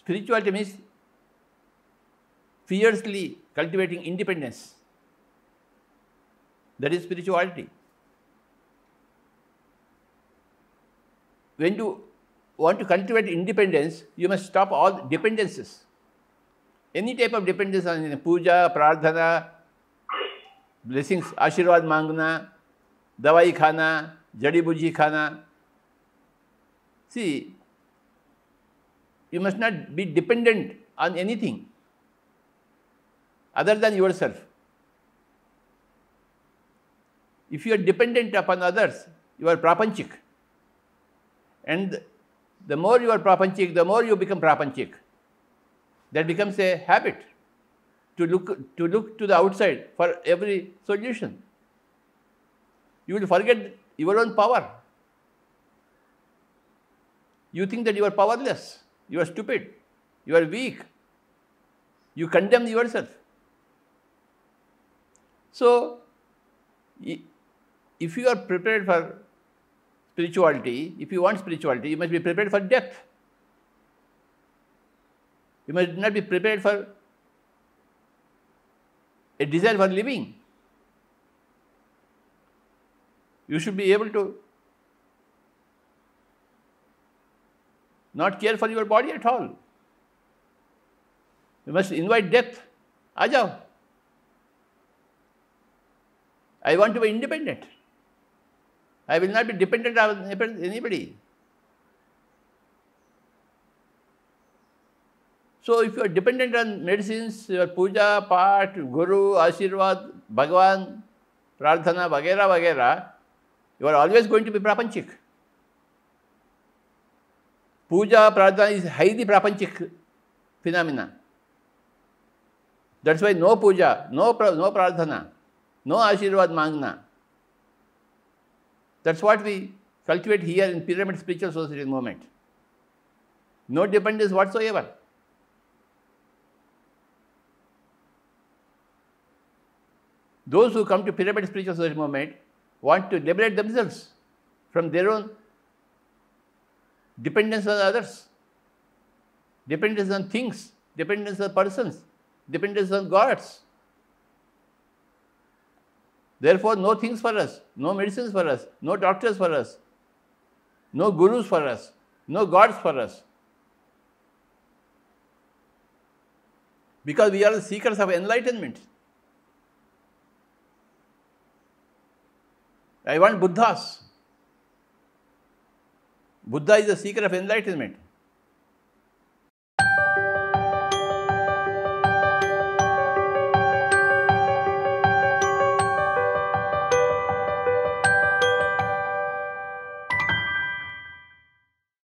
Spirituality means fiercely cultivating independence. That is spirituality. When you want to cultivate independence, you must stop all dependences. Any type of dependence on puja, prarthana, blessings, ashirwad mangna, dawai khana, jadi buti khana. See, you must not be dependent on anything other than yourself. If you are dependent upon others, you are prapanchik. And the more you are prapanchik, the more you become prapanchik. That becomes a habit to look, to look to the outside for every solution. You will forget your own power. You think that you are powerless, you are stupid, you are weak, you condemn yourself. So, if you are prepared for spirituality, if you want spirituality, you must be prepared for death. You must not be prepared for a desire for living. You should be able to not care for your body at all. You must invite death. Ajao. I want to be independent. I will not be dependent on anybody. So if you are dependent on medicines, your puja, part, guru, ashirwad, bhagwan, prarthana, vagera, vagera, you are always going to be prapanchik. Puja, prarthana is highly prapanchik phenomena. That's why no puja, no, no prarthana, no ashirwad mangna. That's what we cultivate here in Pyramid Spiritual Society movement. No dependence whatsoever. Those who come to Pyramid Spiritual Society movement want to liberate themselves from their own dependence on others, dependence on things, dependence on persons, dependence on gods. Therefore, no things for us, no medicines for us, no doctors for us, no gurus for us, no gods for us. Because we are the seekers of enlightenment. I want Buddhas. Buddha is the seeker of enlightenment.